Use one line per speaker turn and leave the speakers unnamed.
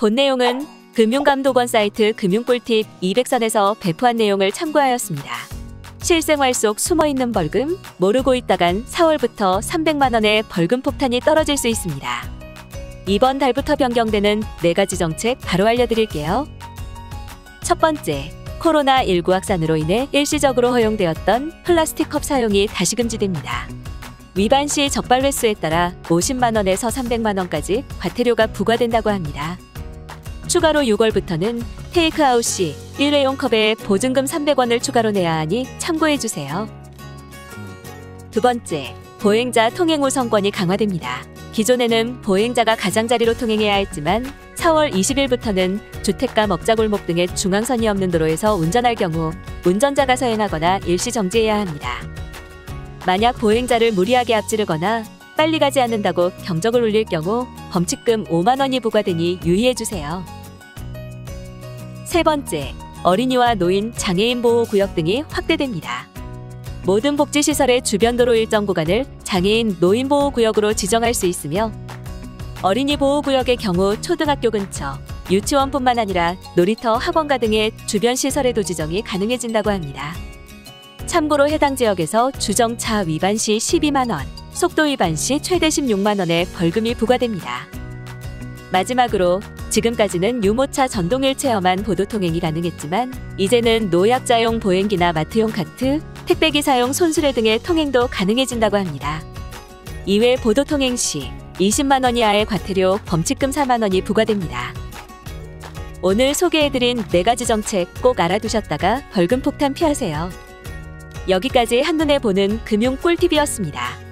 본 내용은 금융감독원 사이트 금융꿀팁 200선에서 배포한 내용을 참고하였습니다. 실생활 속 숨어있는 벌금, 모르고 있다간 4월부터 300만 원의 벌금 폭탄이 떨어질 수 있습니다. 이번 달부터 변경되는 네 가지 정책 바로 알려드릴게요. 첫 번째, 코로나19 확산으로 인해 일시적으로 허용되었던 플라스틱 컵 사용이 다시 금지됩니다. 위반 시 적발 횟수에 따라 50만 원에서 300만 원까지 과태료가 부과된다고 합니다. 추가로 6월부터는 테이크아웃 시 일회용 컵에 보증금 300원을 추가로 내야 하니 참고해 주세요. 두 번째, 보행자 통행 후 선권이 강화됩니다. 기존에는 보행자가 가장자리로 통행해야 했지만 4월 20일부터는 주택가 먹자골목 등의 중앙선이 없는 도로에서 운전할 경우 운전자가 서행하거나 일시 정지해야 합니다. 만약 보행자를 무리하게 앞지르거나 빨리 가지 않는다고 경적을 울릴 경우 범칙금 5만 원이 부과되니 유의해 주세요. 세 번째, 어린이와 노인, 장애인 보호 구역 등이 확대됩니다. 모든 복지시설의 주변 도로 일정 구간을 장애인, 노인 보호 구역으로 지정할 수 있으며 어린이 보호 구역의 경우 초등학교 근처, 유치원뿐만 아니라 놀이터, 학원가 등의 주변 시설에도 지정이 가능해진다고 합니다. 참고로 해당 지역에서 주정차 위반 시 12만 원, 속도 위반 시 최대 16만 원의 벌금이 부과됩니다. 마지막으로 지금까지는 유모차 전동일 체험한 보도 통행이 가능했지만 이제는 노약자용 보행기나 마트용 카트, 택배기사용 손수레 등의 통행도 가능해진다고 합니다. 이외 보도 통행 시 20만 원 이하의 과태료, 범칙금 4만 원이 부과됩니다. 오늘 소개해드린 네 가지 정책 꼭 알아두셨다가 벌금 폭탄 피하세요. 여기까지 한눈에 보는 금융 꿀팁이었습니다.